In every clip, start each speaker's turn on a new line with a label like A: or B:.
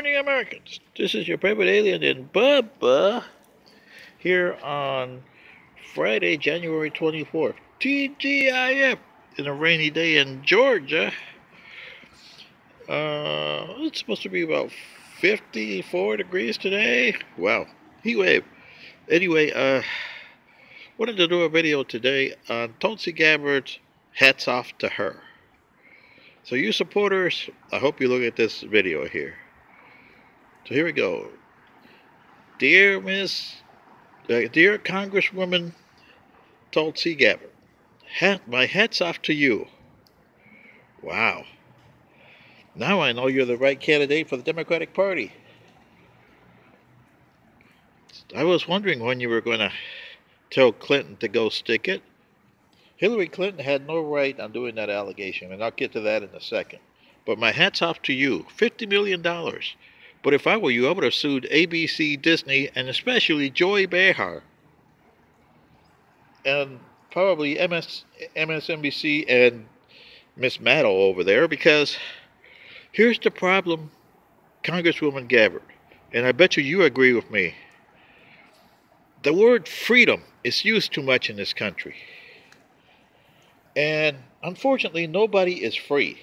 A: morning, Americans. This is your favorite alien in Bubba here on Friday, January 24th. TGIF in a rainy day in Georgia. Uh, it's supposed to be about 54 degrees today. Wow, heat wave. Anyway, uh, wanted to do a video today on Tulsi Gabbard's hats off to her. So you supporters, I hope you look at this video here. So here we go. Dear Miss, uh, dear Congresswoman Tulsi Gabbard, hat, my hat's off to you. Wow. Now I know you're the right candidate for the Democratic Party. I was wondering when you were going to tell Clinton to go stick it. Hillary Clinton had no right on doing that allegation, and I'll get to that in a second. But my hat's off to you. $50 million. But if I were you, I would have sued ABC, Disney, and especially Joy Behar. And probably MS, MSNBC and Miss Maddow over there, because here's the problem, Congresswoman Gabbard, and I bet you you agree with me. The word freedom is used too much in this country. And unfortunately, nobody is free.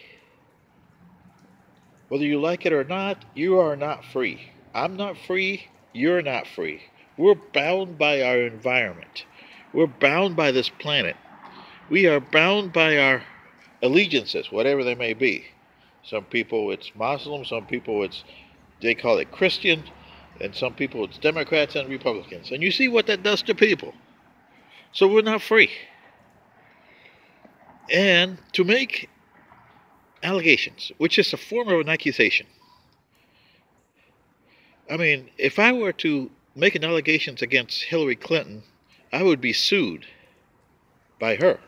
A: Whether you like it or not, you are not free. I'm not free. You're not free. We're bound by our environment. We're bound by this planet. We are bound by our allegiances, whatever they may be. Some people it's Muslim, some people it's they call it Christian, and some people it's Democrats and Republicans. And you see what that does to people. So we're not free and to make allegations, which is a form of an accusation. I mean, if I were to make an allegations against Hillary Clinton, I would be sued by her.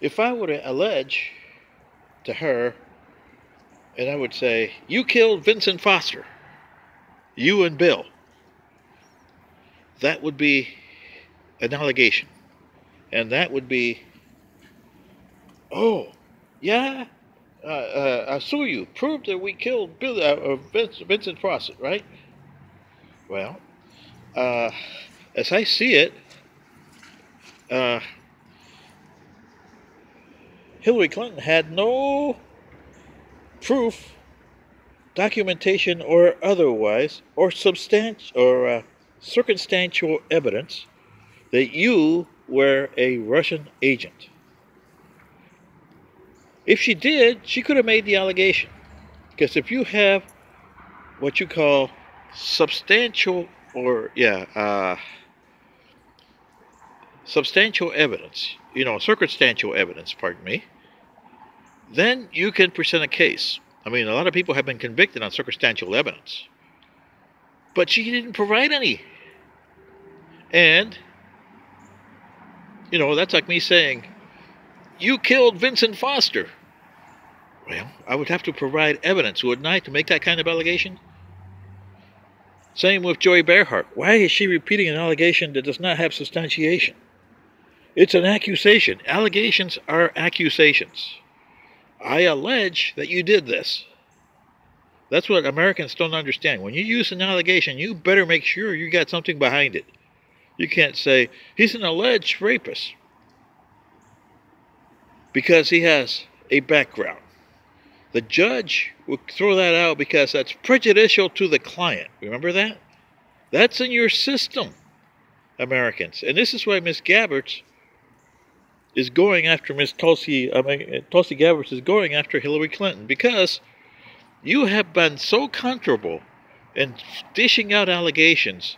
A: If I were to allege to her, and I would say, you killed Vincent Foster, you and Bill, that would be an allegation. And that would be Oh, yeah. Uh, uh, I saw you. Proved that we killed Bill, uh, Vincent, Vincent Fawcett, right? Well, uh, as I see it, uh, Hillary Clinton had no proof, documentation, or otherwise, or substantial or uh, circumstantial evidence that you were a Russian agent. If she did, she could have made the allegation. Because if you have what you call substantial or, yeah, uh, substantial evidence, you know, circumstantial evidence, pardon me, then you can present a case. I mean, a lot of people have been convicted on circumstantial evidence. But she didn't provide any. And, you know, that's like me saying, you killed Vincent Foster. Well, I would have to provide evidence, wouldn't I, to make that kind of allegation? Same with Joy Behar. Why is she repeating an allegation that does not have substantiation? It's an accusation. Allegations are accusations. I allege that you did this. That's what Americans don't understand. When you use an allegation, you better make sure you got something behind it. You can't say, he's an alleged rapist. Because he has a background. The judge will throw that out because that's prejudicial to the client. Remember that? That's in your system, Americans. And this is why Miss Gabbard is going after Miss Tulsi, I mean, Tulsi Gabbard is going after Hillary Clinton because you have been so comfortable in dishing out allegations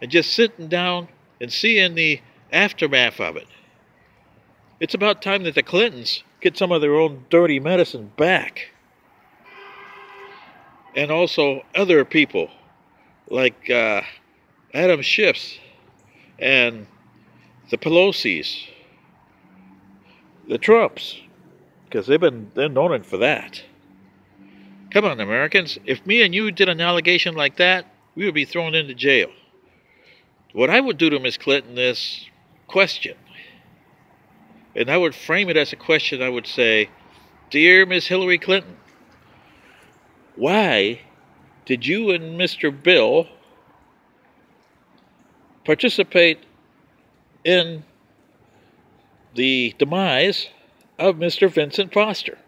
A: and just sitting down and seeing the aftermath of it. It's about time that the Clintons get some of their own dirty medicine back. And also other people like uh, Adam Schiff's and the Pelosi's, the Trumps, because they've been they're known for that. Come on, Americans! If me and you did an allegation like that, we would be thrown into jail. What I would do to Miss Clinton is question and I would frame it as a question. I would say, Dear Miss Hillary Clinton, why did you and Mr. Bill participate in the demise of Mr. Vincent Foster?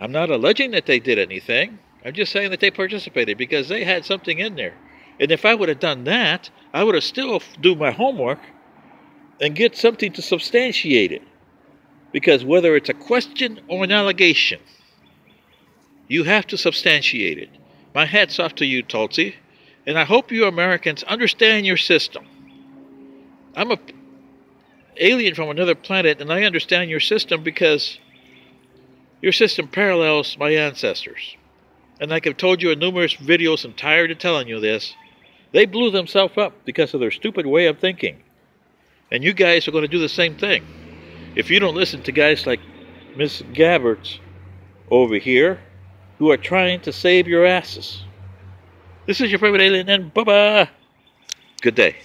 A: I'm not alleging that they did anything. I'm just saying that they participated because they had something in there. And if I would have done that, I would have still do my homework and get something to substantiate it. Because whether it's a question or an allegation, you have to substantiate it. My hat's off to you, Tulsi, and I hope you Americans understand your system. I'm a alien from another planet, and I understand your system because your system parallels my ancestors. And like I've told you in numerous videos, I'm tired of telling you this, they blew themselves up because of their stupid way of thinking. And you guys are going to do the same thing. If you don't listen to guys like Miss Gabberts over here, who are trying to save your asses. This is your favorite alien, and bye-bye. Good day.